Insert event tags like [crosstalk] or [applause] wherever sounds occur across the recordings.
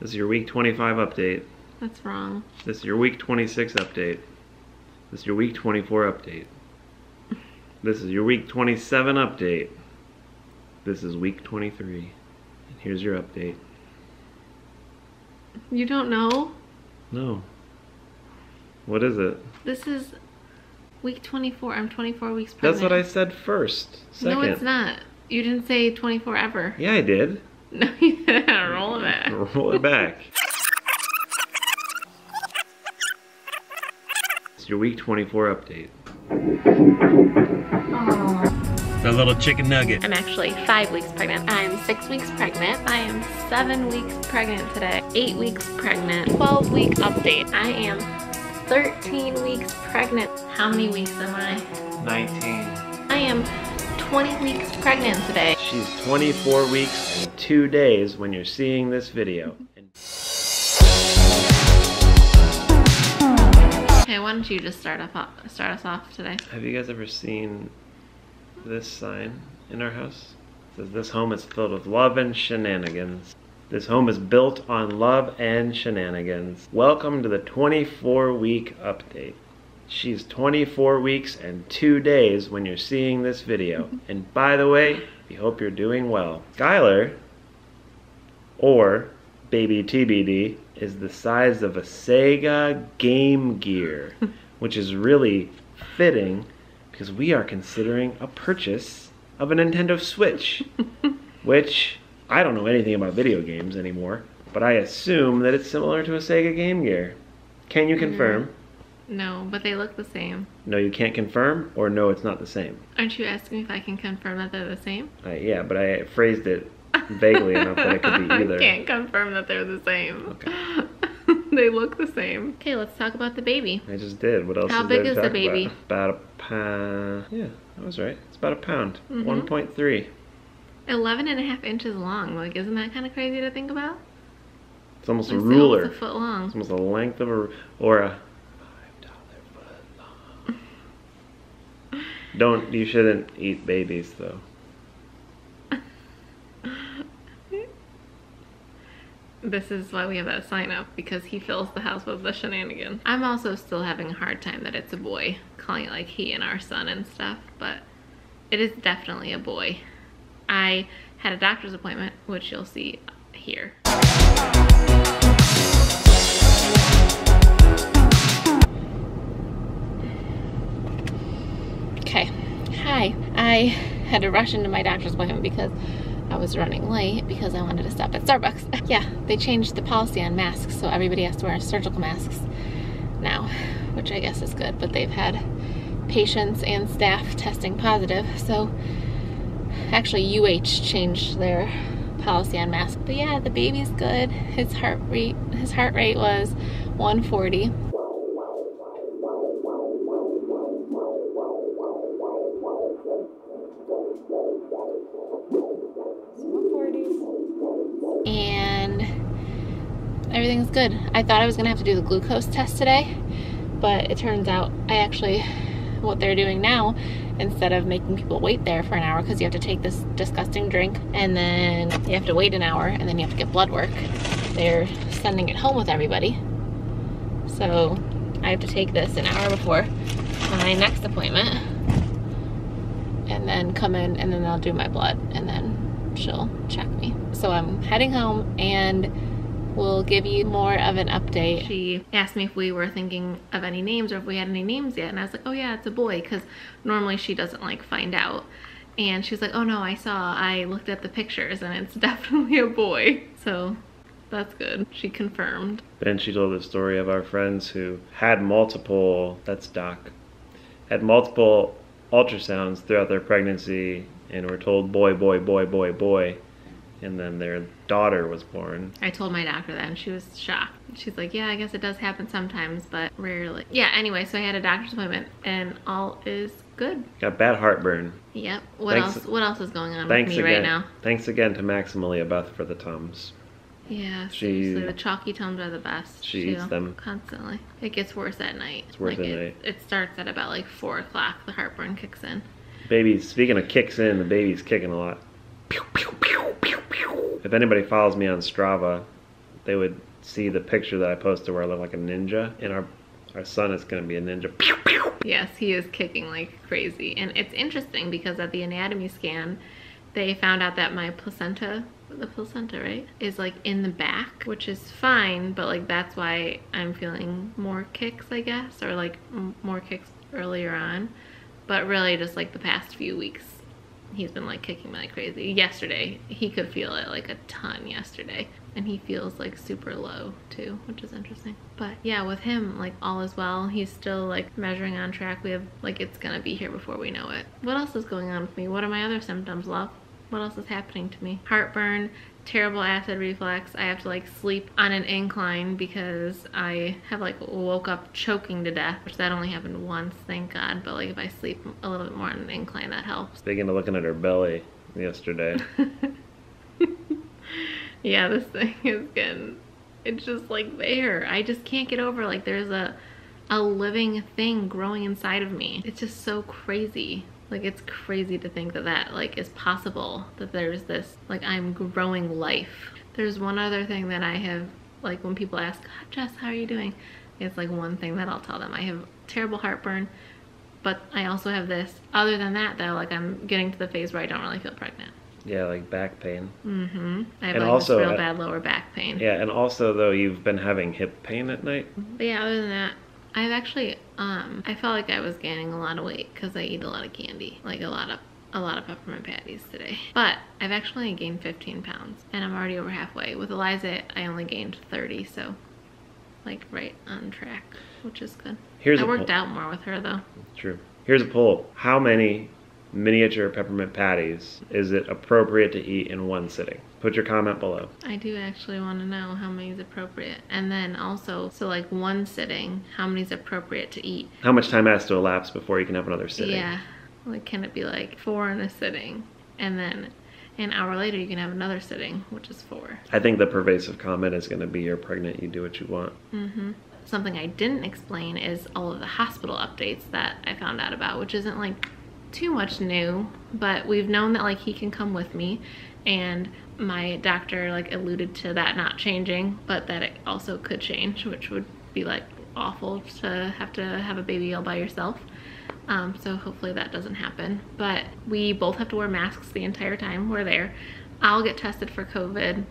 This is your week 25 update. That's wrong. This is your week 26 update. This is your week 24 update. [laughs] This is your week 27 update. This is week 23. And here's your update. You don't know? No. What is it? This is week 24. I'm 24 weeks pregnant. That's what I said first. Second. No, it's not. You didn't say 24 ever. Yeah, I did. [laughs] No, you didn't. Roll it back. It back. It's your week 24 update. The little chicken nugget. I'm actually five weeks pregnant. I'm six weeks pregnant. I am seven weeks pregnant today. Eight weeks pregnant. 12 week update. I am 13 weeks pregnant. How many weeks am I? 19. I am 20 weeks pregnant today. She's 24 weeks and two days when you're seeing this video. Okay, why don't you just start off start us off today? have you guys ever seen this sign in our house? It says this home is filled with love and shenanigans. This home is built on love and shenanigans. Welcome to the 24 week update. She's 24 weeks and 2 days when you're seeing this video. [laughs] And by the way, we hope you're doing well. Skylar, or baby TBD, is the size of a Sega Game Gear, [laughs] which is really fitting because we are considering a purchase of a Nintendo Switch, [laughs] which I don't know anything about video games anymore, but I assume that it's similar to a Sega Game Gear. Can you confirm? Mm-hmm. No, but they look the same. No, you can't confirm, or no, it's not the same. Aren't you asking if I can confirm that they're the same? Uh, yeah, but I phrased it vaguely enough that it could be [laughs] either. I can't confirm that they're the same. Okay. [laughs] they look the same. Okay, let's talk about the baby. I just did. What else How is big is the baby? About? about a pound. Yeah, I was right. It's about a pound. Mhm. 1.3. 11 and a half inches long. Like, isn't that kind of crazy to think about? It's almost a It's ruler. almost a foot long. It's almost the length of a or a five dollar foot long. Don't you shouldn't eat babies though. This is why we have that sign up because he fills the house with the shenanigans. I'm also still having a hard time that it's a boy, calling it like he and our son and stuff, but it is definitely a boy. I had a doctor's appointment, which you'll see here. I had to rush into my doctor's appointment because I was running late because I wanted to stop at Starbucks. [laughs] yeah, they changed the policy on masks, so everybody has to wear surgical masks now, which I guess is good, but they've had patients and staff testing positive, so actually UH changed their policy on masks. But yeah, the baby's good. His heart rate his heart rate was 140. Everything's good. I thought I was gonna have to do the glucose test today, but it turns out I actually, what they're doing now, instead of making people wait there for an hour because you have to take this disgusting drink and then you have to wait an hour and then you have to get blood work, they're sending it home with everybody. So I have to take this an hour before my next appointment and then come in and then they'll do my blood and then she'll check me. So I'm heading home and we'll give you more of an update. She asked me if we were thinking of any names or if we had any names yet and I was like, oh yeah, it's a boy because normally she doesn't like find out. And she was like, oh no, I saw, I looked at the pictures and it's [laughs] definitely a boy. So that's good. She confirmed. Then she told the story of our friends who had multiple, that's Doc, had multiple ultrasounds throughout their pregnancy and were told boy, boy, boy, boy, boy. And then their daughter was born. I told my doctor that and she was shocked. She's like, yeah, I guess it does happen sometimes, but rarely. Yeah, anyway, so I had a doctor's appointment and all is good. Got bad heartburn. Yep. What Thanks- else what else is going on Thanks with me again. right now? Thanks again to Maximilia Beth for the Tums. Yeah, She- seriously, the chalky tums are the best. She too, eats them. constantly. It gets worse at night. It's worse like at it, night. It starts at about like four o'clock. The heartburn kicks in. Baby, speaking of kicks in, the baby's kicking a lot. Pew, pew. If anybody follows me on Strava, they would see the picture that I posted where I look like a ninja, and our our son is gonna be a ninja. Pew, pew. Yes, he is kicking like crazy. And it's interesting because at the anatomy scan, they found out that my placenta, the placenta, right, is like in the back, which is fine, but like that's why I'm feeling more kicks, I guess, or like more kicks earlier on. But really, just like the past few weeks, he's been like kicking me like crazy. Yesterday, he could feel it like a ton yesterday. And he feels like super low too, which is interesting. But yeah, with him, like all is well. He's still like measuring on track. We have like it's gonna be here before we know it. What else is going on with me? What are my other symptoms, love? What else is happening to me? Heartburn, terrible acid reflux. I have to like sleep on an incline because I have like woke up choking to death, which that only happened once, thank God. But like if I sleep a little bit more on an incline, that helps. Big into looking at her belly yesterday. [laughs] yeah, this thing [laughs] is getting, it's just like there. I just can't get over like there's a, a living thing growing inside of me. It's just so crazy. Like it's crazy to think that that like is possible, that there's this, like I'm growing life. There's one other thing that I have, like when people ask, Jess, how are you doing? It's like one thing that I'll tell them. I have terrible heartburn, but I also have this. Other than that though, like I'm getting to the phase where I don't really feel pregnant. yeah, like back pain. Mm-hmm. I have And like also, this real uh, bad lower back pain. Yeah, and also though you've been having hip pain at night. But yeah, other than that, I've actually um I felt like I was gaining a lot of weight because I eat a lot of candy, like a lot of a lot of peppermint patties today. But I've actually gained 15 pounds, and I'm already over halfway. With Eliza, I only gained 30, so like right on track, which is good. Here's I worked poll. out more with her though. True. Here's a poll. How many miniature peppermint patties is it appropriate to eat in one sitting? Put your comment below. I do actually want to know how many is appropriate, and then also, so like one sitting, how many is appropriate to eat? How much time has to elapse before you can have another sitting? Yeah. Like, can it be like four in a sitting? And then an hour later, you can have another sitting, which is four. I think the pervasive comment is going to be you're pregnant, you do what you want. Mm hmm Something I didn't explain is all of the hospital updates that I found out about, which isn't like too much new, but we've known that like he can come with me and my doctor like alluded to that not changing, but that it also could change, which would be like awful to have to have a baby all by yourself. Um, so hopefully that doesn't happen. But we both have to wear masks the entire time we're there. I'll get tested for COVID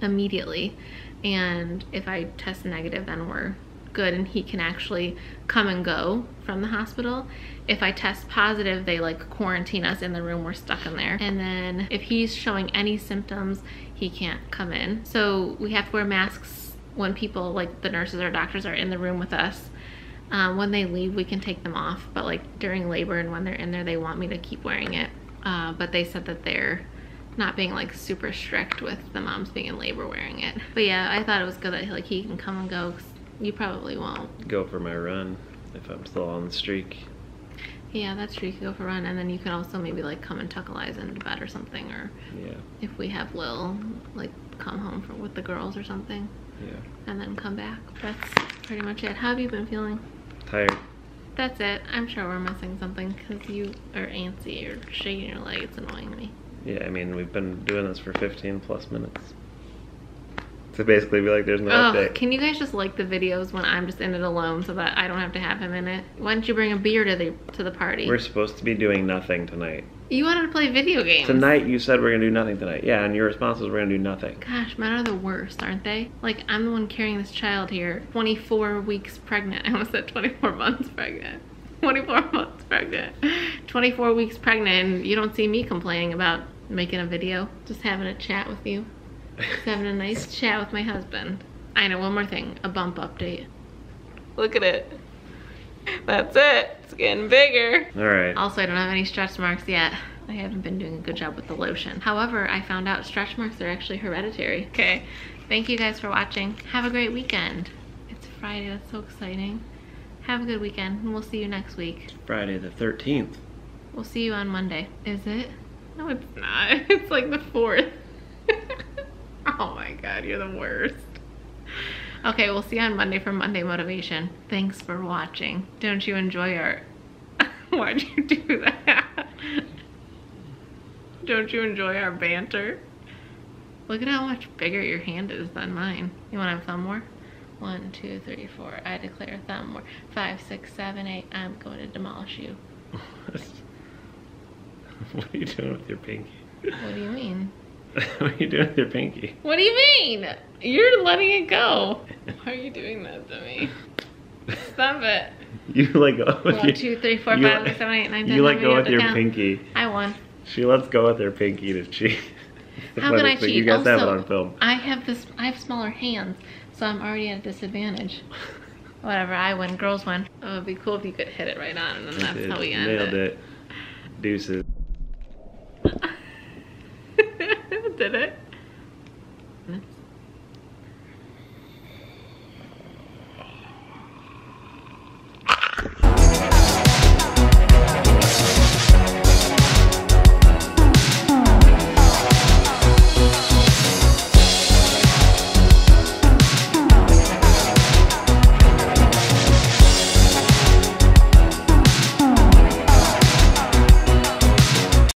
immediately. And if I test negative, then we're good and he can actually come and go from the hospital. If I test positive, they like quarantine us in the room, we're stuck in there. And then if he's showing any symptoms, he can't come in. So we have to wear masks when people, like the nurses or doctors, are in the room with us. Um, when they leave, we can take them off, but like during labor and when they're in there, they want me to keep wearing it. Uh, but they said that they're not being like super strict with the moms being in labor wearing it. But yeah, I thought it was good that like he can come and go. You probably won't. Go for my run if I'm still on the streak. Yeah, that's true. You could go for a run, and then you can also maybe like come and tuck Eliza into bed or something, or Yeah, if we have Lil, like come home for, with the girls or something, yeah. and then come back. That's pretty much it. How have you been feeling? Tired. That's it. I'm sure we're missing something because you are antsy or shaking your leg. It's annoying me. Yeah, I mean, we've been doing this for 15 plus minutes. To basically be like, there's no Oh, update. can you guys just like the videos when I'm just in it alone so that I don't have to have him in it? Why don't you bring a beer to the to the party? We're supposed to be doing nothing tonight. you wanted to play video games. Tonight, you said we're going to do nothing tonight. Yeah, and your response was we're to do nothing. Gosh, men are the worst, aren't they? Like I'm the one carrying this child here, 24 weeks pregnant. [laughs] I almost said 24 months pregnant. [laughs] 24 months pregnant. 24 weeks pregnant, and you don't see me complaining about making a video. Just having a chat with you. [laughs] Just having a nice chat with my husband. I know, one more thing. A bump update. Look at it. That's it. It's getting bigger. All right. Also, I don't have any stretch marks yet. I haven't been doing a good job with the lotion. However, I found out stretch marks are actually hereditary. Okay. Thank you guys for watching. Have a great weekend. It's Friday. That's so exciting. Have a good weekend, and we'll see you next week. Friday the 13th. We'll see you on Monday. Is it? No, it's not. [laughs] It's like the 4th. [laughs] [laughs] oh my god, you're the worst. Okay, we'll see you on Monday for Monday Motivation. Thanks for watching. Don't you enjoy our... [laughs] Why'd you do that? Don't you enjoy our banter? Look at how much bigger your hand is than mine. You want to have thumb war? One, two, three, four. I declare thumb war. Five, six, seven, eight. I'm going to demolish you. [laughs] what are you doing with your pinky? What do you mean? [laughs] what are you doing with your pinky? What do you mean? You're letting it go. Why are you doing that to me? Stop it. [laughs] You let go with One, your, two, three, four, you five, let- six, seven, eight, nine, ten. You let go with your pinky. I won. She lets go with her pinky to cheat. How can I cheat? You guys have it on film. I have this. I have smaller hands, so I'm already at a disadvantage. [laughs] Whatever. I win. Girls win. Oh, it'd be cool if you could hit it right on, and then that's how we end Nailed it. it. Deuces. did it. Hmm?